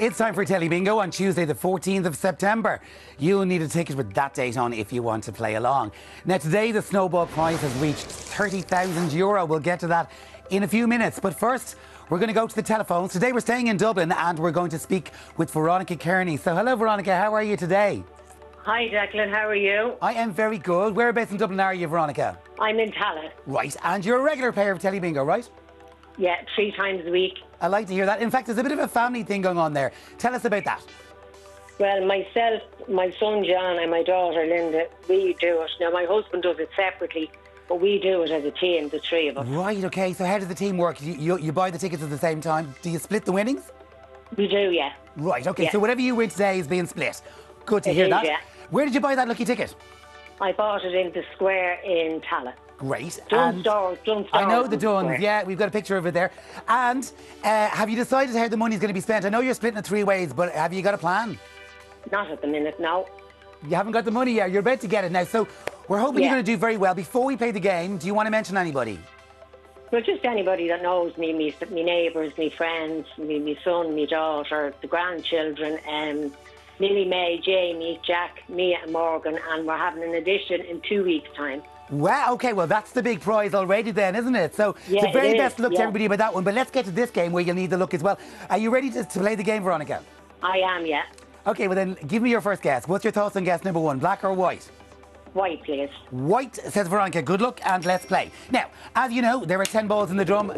It's time for Telly Bingo on Tuesday, the 14th of September. You'll need a ticket with that date on if you want to play along. Now, today the snowball prize has reached 30,000 euro. We'll get to that in a few minutes. But first, we're going to go to the telephones. Today we're staying in Dublin and we're going to speak with Veronica Kearney. So, hello, Veronica. How are you today? Hi, Declan. How are you? I am very good. Whereabouts in Dublin are you, Veronica? I'm in Tallaght. Right. And you're a regular player of Telly Bingo, right? Yeah, three times a week. I like to hear that. In fact, there's a bit of a family thing going on there. Tell us about that. Well, myself, my son John, and my daughter Linda, we do it. Now, my husband does it separately, but we do it as a team, the three of us. Right, okay. So, how does the team work? You, you, you buy the tickets at the same time. Do you split the winnings? We do, yeah. Right, okay. Yeah. So, whatever you win today is being split. Good to It hear is, that. yeah. Where did you buy that lucky ticket? I bought it in the square in Tallaght. Great. Dunn And Stores, Dunn I know the Dunnes, yeah, we've got a picture of it there. And uh, have you decided how the money's going to be spent? I know you're splitting it three ways, but have you got a plan? Not at the minute, no. You haven't got the money yet. You're about to get it now. So we're hoping you're going to do very well. Before we play the game, do you want to mention anybody? But just anybody that knows me, me, me neighbours, me friends, me, me son, me daughter, the grandchildren, um, Lily May, Jamie, Jack, Mia and Morgan, and we're having an addition in two weeks' time. Wow, okay, well, that's the big prize already, then, isn't it? So, Yeah, the very best luck to yeah. everybody about that one. But let's get to this game where you'll need the luck as well. Are you ready to, to play the game, Veronica? I am, yeah. Okay, well, then give me your first guess. What's your thoughts on guess number one, black or white? White, please. White, says Veronica. Good luck and let's play. Now, as you know, there are 10 balls in the drum.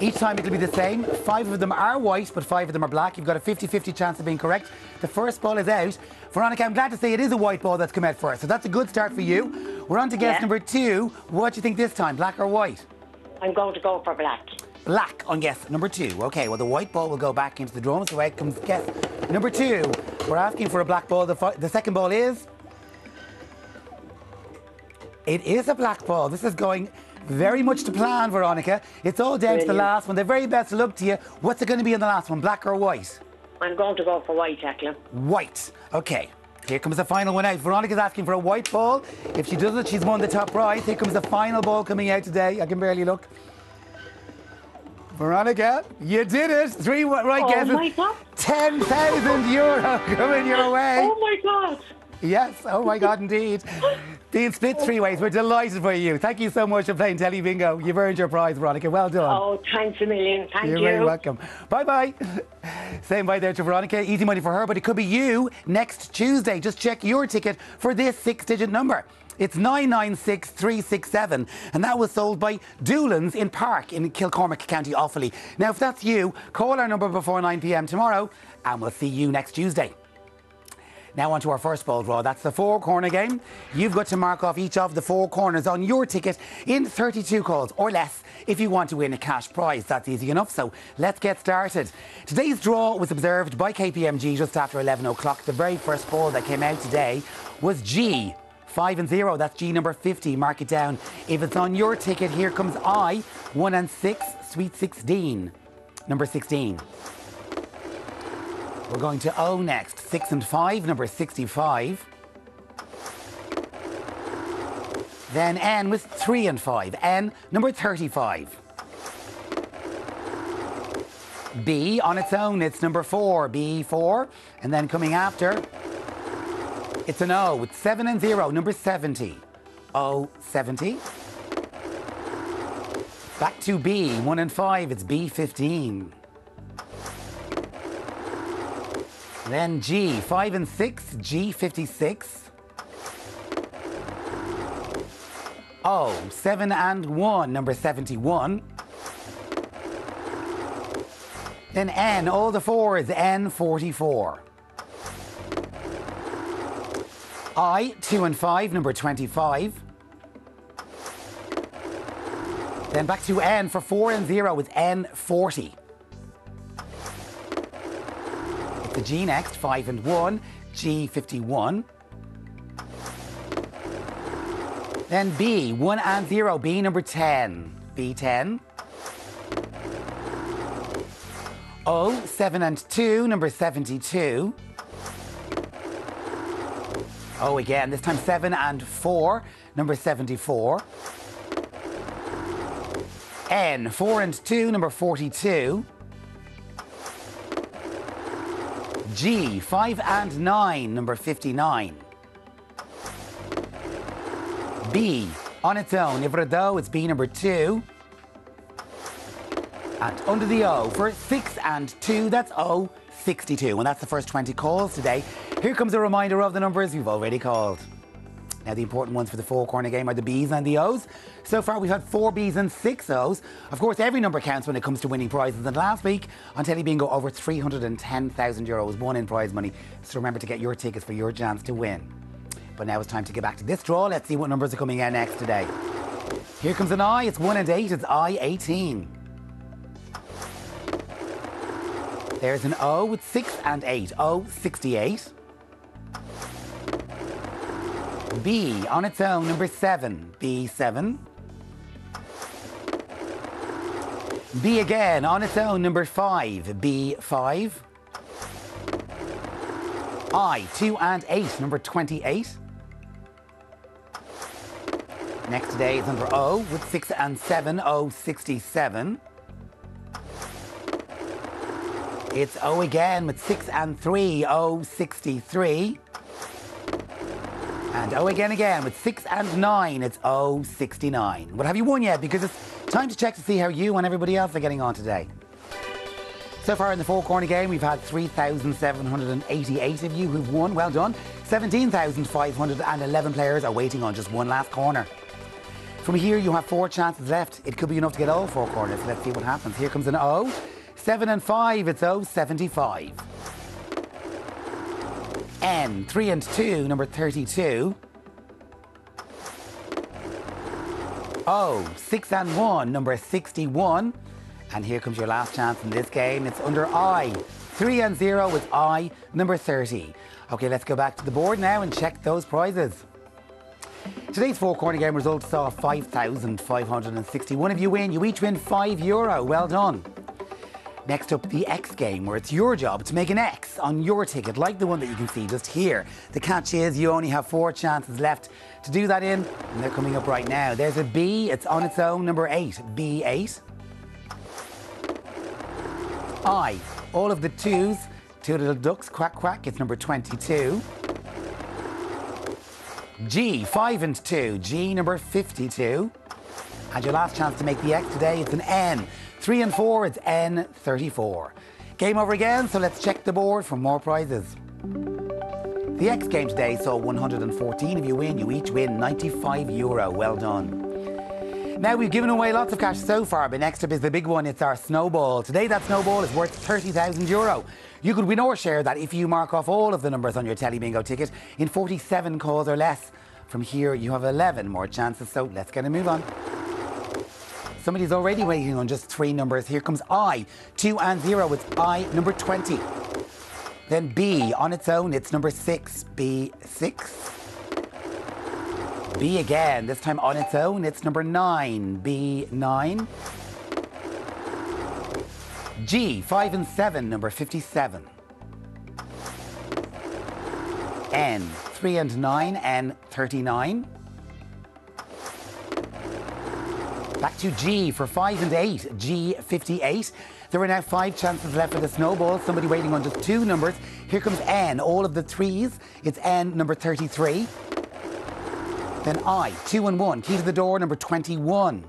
Each time it'll be the same. Five of them are white, but five of them are black. You've got a 50 50 chance of being correct. The first ball is out. Veronica, I'm glad to say it is a white ball that's come out first. So that's a good start for you. We're on to guess Yeah. number two. What do you think this time, black or white? I'm going to go for black. Black on guess number two. Okay, well, the white ball will go back into the drum. So out comes guess number two. We're asking for a black ball. The, fi- the second ball is. It is a black ball. This is going very much to plan, Veronica. It's all down to the last one. The very best of luck to you. What's it going to be in the last one, black or white? I'm going to go for white, Declan. White. Okay. Here comes the final one out. Veronica's asking for a white ball. If she does it, she's won the top prize. Here comes the final ball coming out today. I can barely look. Veronica, you did it. Three right Oh guesses. my God. 10,000 euro coming your oh way. Oh my God! Yes, oh my God, indeed. Being split three ways, we're delighted for you. Thank you so much for playing Telly Bingo. You've earned your prize, Veronica. Well done. Oh, thanks a million. Thank You're you. very welcome. Bye bye. Same bye there to Veronica. Easy money for her, but it could be you next Tuesday. Just check your ticket for this six digit number. It's 996367, and that was sold by Doolan's in Park in Kilcormac, County Offaly. Now, if that's you, call our number before 9 pm tomorrow, and we'll see you next Tuesday. Now on to our first ball draw. That's the four corner game. You've got to mark off each of the four corners on your ticket in 32 calls or less if you want to win a cash prize. That's easy enough. So let's get started. Today's draw was observed by KPMG just after 11 o'clock. The very first ball that came out today was G. Five and zero, that's G number 50. Mark it down. If it's on your ticket, here comes I. One and six, sweet 16. Number 16. We're going to O next. Six and five, number 65. Then N with three and five. N, number 35. B on its own, it's number four, B4. And then coming after, it's an O with seven and zero, number 70. O, 70. Back to B, one and five, it's B15. Then G, 5 and 6, G56. O, 7 and 1, number 71. Then N, all the fours, N44. I, 2 and 5, number 25. Then back to N for 4 and 0 with N40. The G next, 5 and 1, G51. Then B, 1 and 0, B number 10, B10. O, 7 and 2, number 72. O again, this time 7 and 4, number 74. N, 4 and 2, number 42. G, 5 and 9, number 59. B, on its own, if it's B number 2. And under the O for 6 and 2, that's O, 62. And that's the first 20 calls today. Here comes a reminder of the numbers you've already called. Now, the important ones for the four corner game are the B's and the O's. So far, we've had four B's and six O's. Of course, every number counts when it comes to winning prizes. And last week on Telly Bingo, over 310,000 euros won in prize money. So remember to get your tickets for your chance to win. But now it's time to get back to this draw. Let's see what numbers are coming in next today. Here comes an I. It's 1 and 8. It's I 18. There's an O with 6 and 8. O 68. B on its own, number 7. B7. B again on its own, number 5. B5. I, 2 and 8, number 28. Next today is number O with 6 and 7, O 67. It's O again with 6 and 3, O 63. And O again again with 6 and 9, it's O 69. But have you won yet? Because it's time to check to see how you and everybody else are getting on today. So far in the four corner game, we've had 3,788 of you who've won. Well done. 17,511 players are waiting on just one last corner. From here, you have four chances left. It could be enough to get all four corners. Let's see what happens. Here comes an O. 7 and 5, it's O 75. N, 3 and 2, number 32. O, 6 and 1, number 61. And here comes your last chance in this game. It's under I. 3 and 0 with I, number 30. Okay, let's go back to the board now and check those prizes. Today's four corner game results saw 5,561 of you win. You each win 5 euro. Well done. Next up, the X game, where it's your job to make an X on your ticket, like the one that you can see just here. The catch is you only have four chances left to do that in, and they're coming up right now. There's a B, it's on its own, number eight, B8. I, all of the twos, two little ducks, quack quack, it's number 22. G, 5 and 2, G number 52. And your last chance to make the X today, it's an N. 3 and 4, it's N34. Game over again, so let's check the board for more prizes. The X game today saw 114 of you win. You each win 95 euro. Well done. Now, we've given away lots of cash so far, but next up is the big one. It's our snowball. Today, that snowball is worth 30,000 euro. You could win or share that if you mark off all of the numbers on your Telly Bingo ticket in 47 calls or less. From here, you have 11 more chances, so let's get a move on. Somebody's already waiting on just three numbers. Here comes I. Two and zero. It's I, number 20. Then B on its own. It's number six. B6. B again, this time on its own. It's number nine, B9. G, five and seven, number 57. N, three and nine, N39. Back to G for 5 and 8, G, 58. There are now five chances left for the snowball. Somebody waiting on just two numbers. Here comes N, all of the threes. It's N, number 33. Then I, 2 and 1. Key to the door, number 21.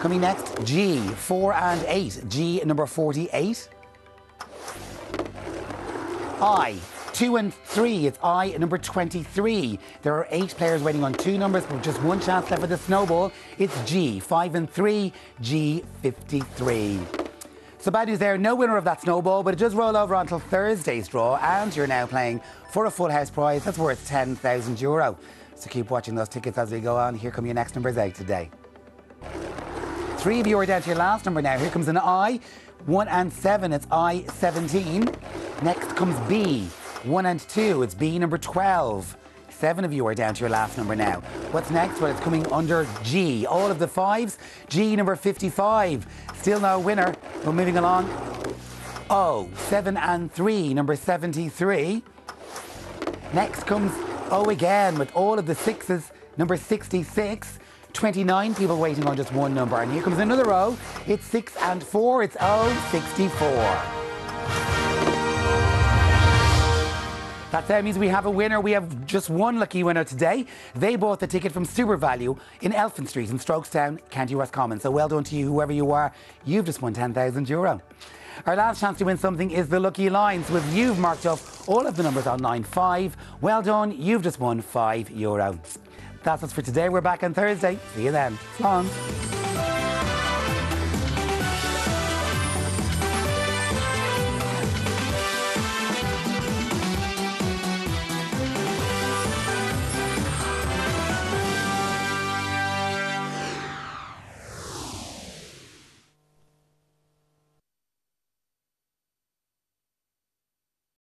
Coming next, G, 4 and 8. G, number 48. I, 2 and 3. It's I, number 23. There are eight players waiting on two numbers, but just one chance left for the snowball. It's G, 5 and 3. G, 53. So bad news there, no winner of that snowball, but it does roll over until Thursday's draw, and you're now playing for a full house prize that's worth 10,000 euro. So keep watching those tickets as we go on. Here come your next numbers out today. Three of you are down to your last number now. Here comes an I, one and seven, it's I 17. Next comes B, one and two, it's B number 12. Seven of you are down to your last number now. What's next? Well, it's coming under G. All of the fives. G number 55. Still no winner. We're moving along. O, seven and three, number 73. Next comes O again with all of the sixes, number 66. 29 people waiting on just one number. And here comes another O. It's six and four. It's O, 64. That then means we have a winner. We have just one lucky winner today. They bought the ticket from SuperValu in Elphin Street in Strokestown, County Roscommon. So well done to you, whoever you are. You've just won 10,000 euro. Our last chance to win something is the lucky lines. With you've marked off all of the numbers on line five. Well done. You've just won five euro. That's us for today. We're back on Thursday. See you then. Long.